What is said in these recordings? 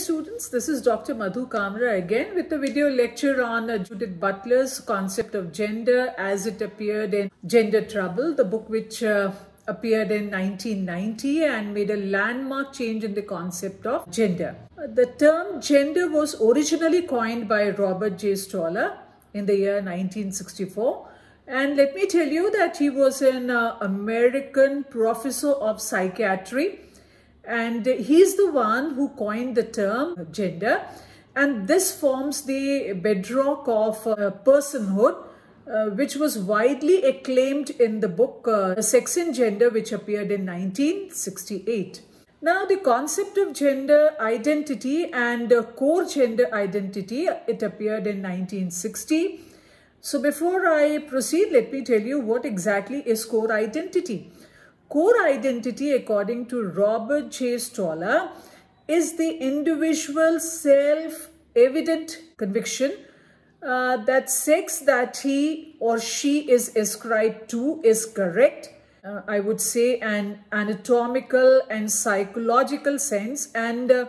students, this is Dr. Madhu Kamra again with a video lecture on Judith Butler's concept of gender as it appeared in Gender Trouble, the book which uh, appeared in 1990 and made a landmark change in the concept of gender. Uh, the term gender was originally coined by Robert J. Stoller in the year 1964 and let me tell you that he was an uh, American professor of psychiatry and he's the one who coined the term gender and this forms the bedrock of uh, personhood uh, which was widely acclaimed in the book uh, Sex and Gender which appeared in 1968. Now the concept of gender identity and uh, core gender identity, it appeared in 1960. So before I proceed, let me tell you what exactly is core identity. Core identity, according to Robert J. Stoller, is the individual self-evident conviction uh, that sex that he or she is ascribed to is correct. Uh, I would say an anatomical and psychological sense and uh,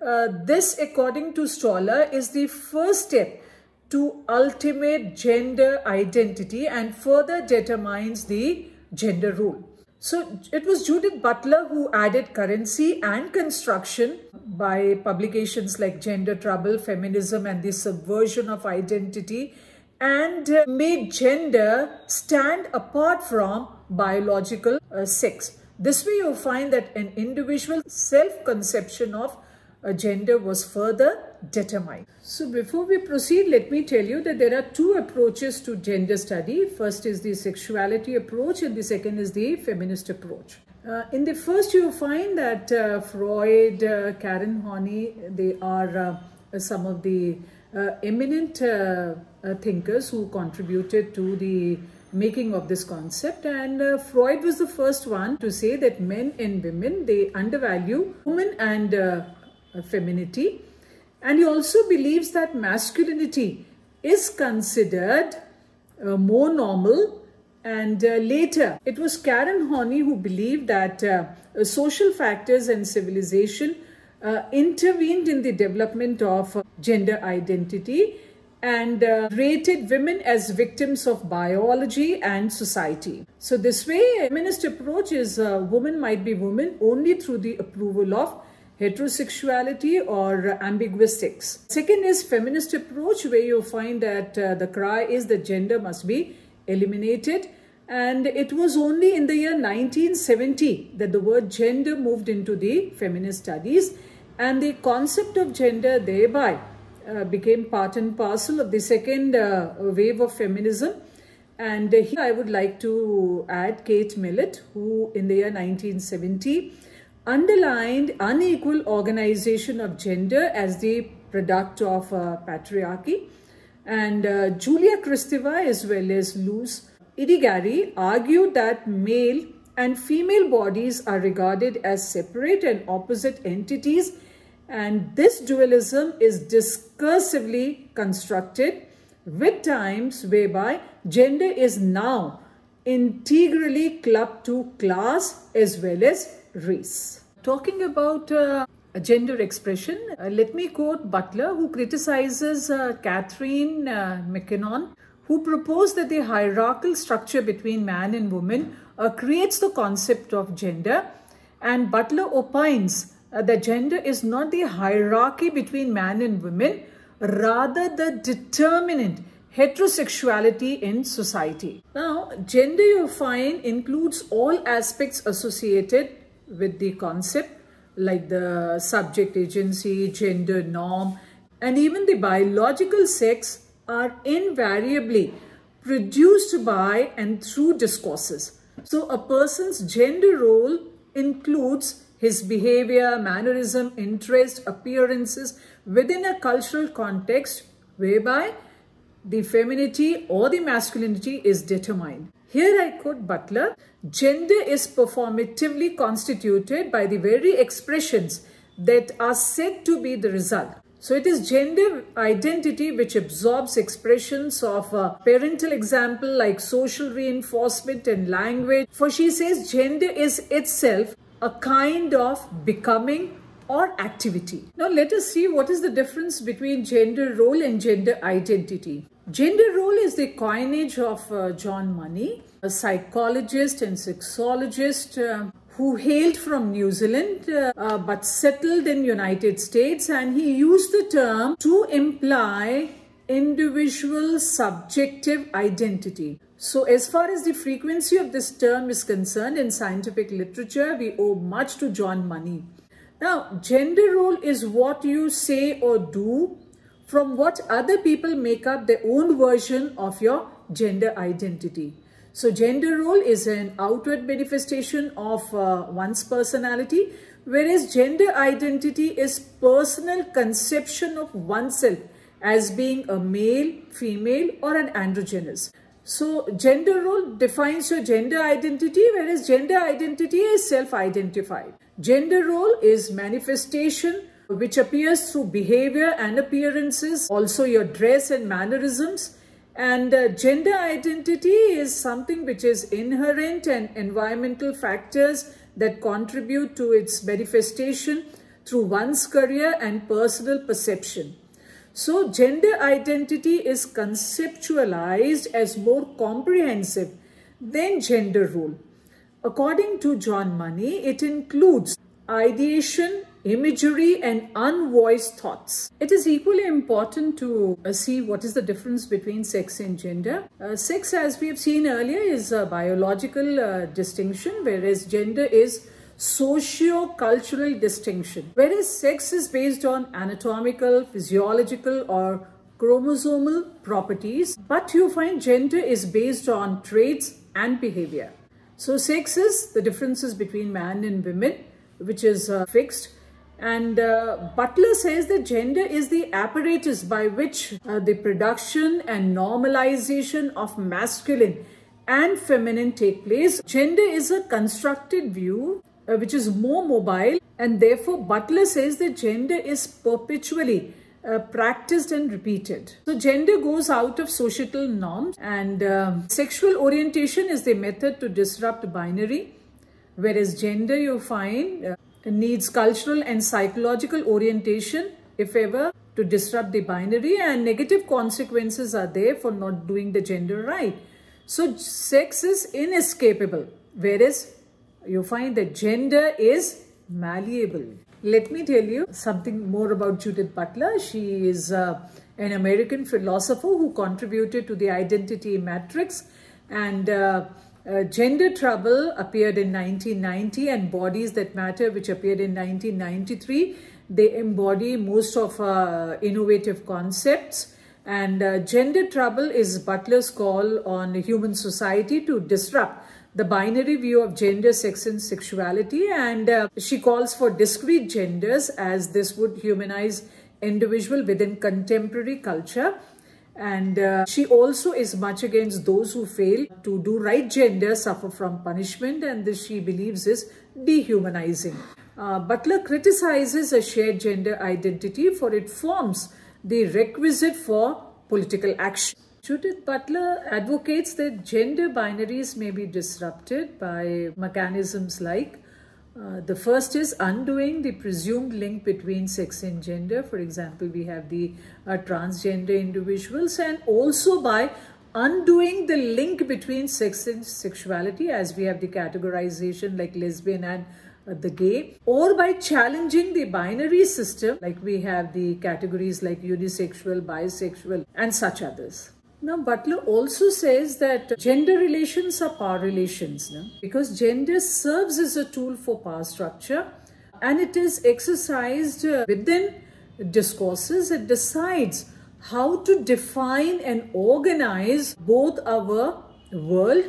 uh this according to Stoller is the first step to ultimate gender identity and further determines the gender role. So it was Judith Butler who added currency and construction by publications like Gender Trouble, Feminism and the Subversion of Identity and uh, made gender stand apart from biological uh, sex. This way you find that an individual self-conception of a gender was further determined. So before we proceed, let me tell you that there are two approaches to gender study. First is the sexuality approach and the second is the feminist approach. Uh, in the first, you find that uh, Freud, uh, Karen Horney, they are uh, some of the uh, eminent uh, thinkers who contributed to the making of this concept and uh, Freud was the first one to say that men and women they undervalue women and uh, femininity and he also believes that masculinity is considered uh, more normal and uh, later it was Karen Horney who believed that uh, social factors and civilization uh, intervened in the development of uh, gender identity and uh, rated women as victims of biology and society. So this way, feminist approach is uh, woman might be woman only through the approval of heterosexuality or ambiguous sex. Second is feminist approach where you find that uh, the cry is that gender must be eliminated and it was only in the year 1970 that the word gender moved into the feminist studies and the concept of gender thereby uh, became part and parcel of the second uh, wave of feminism and here I would like to add Kate Millett who in the year 1970 underlined unequal organization of gender as the product of uh, patriarchy. And uh, Julia Kristeva as well as Luce Irigaray argued that male and female bodies are regarded as separate and opposite entities and this dualism is discursively constructed with times whereby gender is now integrally clubbed to class as well as race. Talking about uh, gender expression, uh, let me quote Butler who criticizes uh, Catharine uh, MacKinnon who proposed that the hierarchical structure between man and woman uh, creates the concept of gender and Butler opines uh, that gender is not the hierarchy between man and women rather the determinant heterosexuality in society. Now, gender you find includes all aspects associated with the concept like the subject agency, gender norm, and even the biological sex are invariably produced by and through discourses. So a person's gender role includes his behavior, mannerism, interest, appearances within a cultural context whereby the femininity or the masculinity is determined. Here I quote Butler, gender is performatively constituted by the very expressions that are said to be the result. So it is gender identity which absorbs expressions of a parental example like social reinforcement and language. For she says gender is itself a kind of becoming or activity. Now let us see what is the difference between gender role and gender identity. Gender role is the coinage of uh, John Money, a psychologist and sexologist uh, who hailed from New Zealand uh, uh, but settled in United States and he used the term to imply individual subjective identity. So as far as the frequency of this term is concerned in scientific literature, we owe much to John Money. Now, gender role is what you say or do from what other people make up their own version of your gender identity. So gender role is an outward manifestation of uh, one's personality, whereas gender identity is personal conception of oneself as being a male, female or an androgynous. So gender role defines your gender identity, whereas gender identity is self-identified. Gender role is manifestation which appears through behavior and appearances, also your dress and mannerisms. And uh, gender identity is something which is inherent and environmental factors that contribute to its manifestation through one's career and personal perception. So gender identity is conceptualized as more comprehensive than gender role. According to John Money, it includes ideation, imagery and unvoiced thoughts. It is equally important to uh, see what is the difference between sex and gender. Uh, sex, as we have seen earlier, is a biological uh, distinction, whereas gender is socio-cultural distinction. Whereas sex is based on anatomical, physiological or chromosomal properties, but you find gender is based on traits and behavior. So sex is the differences between man and women, which is uh, fixed and uh, Butler says that gender is the apparatus by which uh, the production and normalization of masculine and feminine take place. Gender is a constructed view uh, which is more mobile and therefore Butler says that gender is perpetually uh, practiced and repeated. So gender goes out of societal norms and um, sexual orientation is the method to disrupt binary whereas gender you find uh, needs cultural and psychological orientation, if ever, to disrupt the binary and negative consequences are there for not doing the gender right. So sex is inescapable, whereas you find that gender is malleable. Let me tell you something more about Judith Butler. She is uh, an American philosopher who contributed to the identity matrix and uh, uh, Gender Trouble appeared in 1990 and Bodies That Matter which appeared in 1993. They embody most of uh, innovative concepts and uh, Gender Trouble is Butler's call on human society to disrupt the binary view of gender, sex and sexuality and uh, she calls for discrete genders as this would humanize individual within contemporary culture and uh, she also is much against those who fail to do right gender suffer from punishment and this she believes is dehumanizing. Uh, Butler criticizes a shared gender identity for it forms the requisite for political action. Judith Butler advocates that gender binaries may be disrupted by mechanisms like uh, the first is undoing the presumed link between sex and gender. For example, we have the uh, transgender individuals and also by undoing the link between sex and sexuality as we have the categorization like lesbian and uh, the gay or by challenging the binary system like we have the categories like unisexual, bisexual and such others. Now, Butler also says that gender relations are power relations no? because gender serves as a tool for power structure and it is exercised uh, within discourses. It decides how to define and organize both our world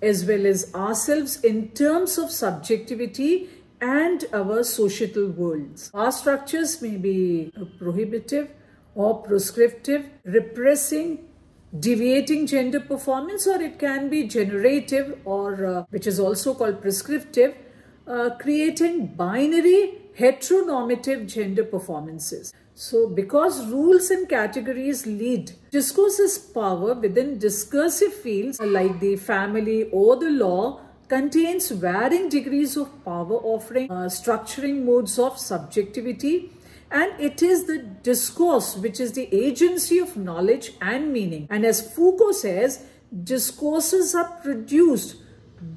as well as ourselves in terms of subjectivity and our societal worlds. Power structures may be prohibitive or prescriptive, repressing deviating gender performance or it can be generative or uh, which is also called prescriptive uh, creating binary heteronormative gender performances. So because rules and categories lead discourse's power within discursive fields like the family or the law contains varying degrees of power offering uh, structuring modes of subjectivity and it is the discourse which is the agency of knowledge and meaning. And as foucault says discourses are produced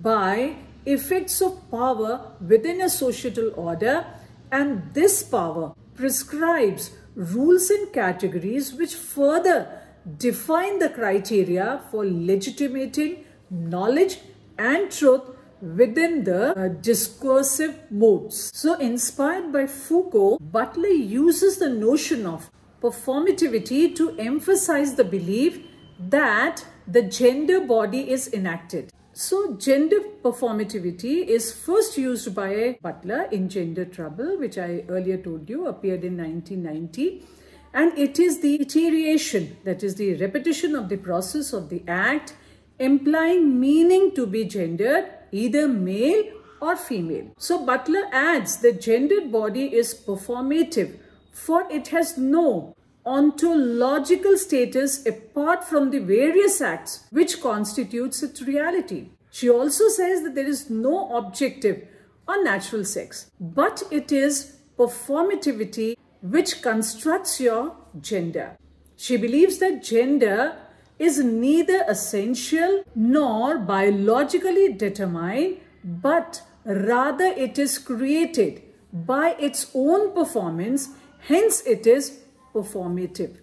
by effects of power within a societal order and this power prescribes rules and categories which further define the criteria for legitimating knowledge and truth within the uh, discursive modes. So inspired by Foucault, Butler uses the notion of performativity to emphasize the belief that the gender body is enacted. So gender performativity is first used by Butler in Gender Trouble, which I earlier told you appeared in 1990. And it is the iteration, that is the repetition of the process of the act, implying meaning to be gendered, either male or female. So Butler adds the gendered body is performative for it has no ontological status apart from the various acts which constitutes its reality. She also says that there is no objective or natural sex, but it is performativity which constructs your gender. She believes that gender is neither essential nor biologically determined, but rather it is created by its own performance, hence it is performative.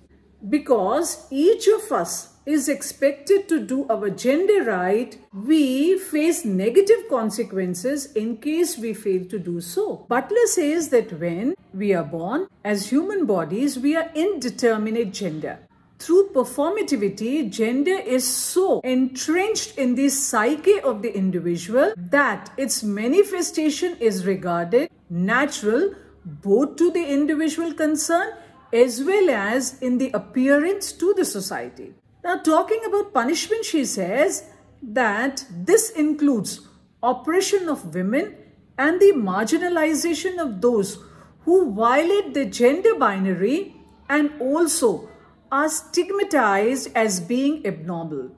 Because each of us is expected to do our gender right, we face negative consequences in case we fail to do so. Butler says that when we are born, as human bodies, we are indeterminate gender. Through performativity, gender is so entrenched in the psyche of the individual that its manifestation is regarded natural both to the individual concerned as well as in the appearance to the society. Now talking about punishment, she says that this includes oppression of women and the marginalization of those who violate the gender binary and also are stigmatized as being abnormal.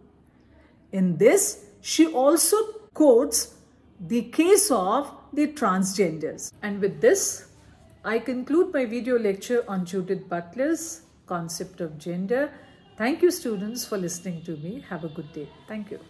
In this, she also quotes the case of the transgenders. And with this, I conclude my video lecture on Judith Butler's concept of gender. Thank you students for listening to me. Have a good day. Thank you.